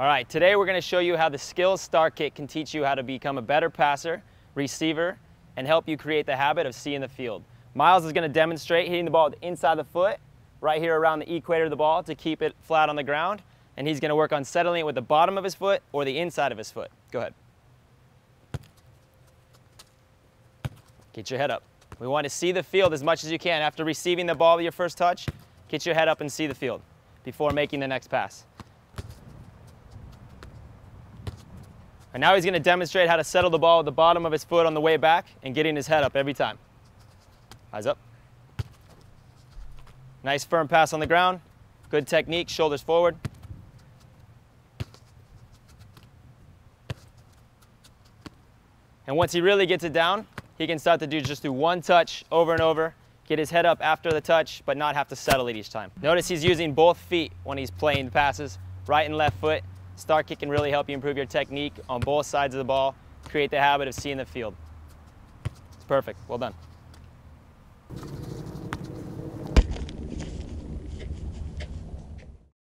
All right, today we're gonna show you how the SKLZ Star Kick can teach you how to become a better passer, receiver, and help you create the habit of seeing the field. Miles is gonna demonstrate hitting the ball with the inside the foot, right here around the equator of the ball to keep it flat on the ground, and he's gonna work on settling it with the bottom of his foot or the inside of his foot. Go ahead. Get your head up. We want to see the field as much as you can. After receiving the ball with your first touch, get your head up and see the field before making the next pass. And now he's going to demonstrate how to settle the ball with the bottom of his foot on the way back and getting his head up every time. Eyes up. Nice firm pass on the ground. Good technique, shoulders forward. And once he really gets it down, he can start to do just do one touch over and over, get his head up after the touch, but not have to settle it each time. Notice he's using both feet when he's playing passes, right and left foot. Star kick can really help you improve your technique on both sides of the ball, create the habit of seeing the field. It's perfect, well done.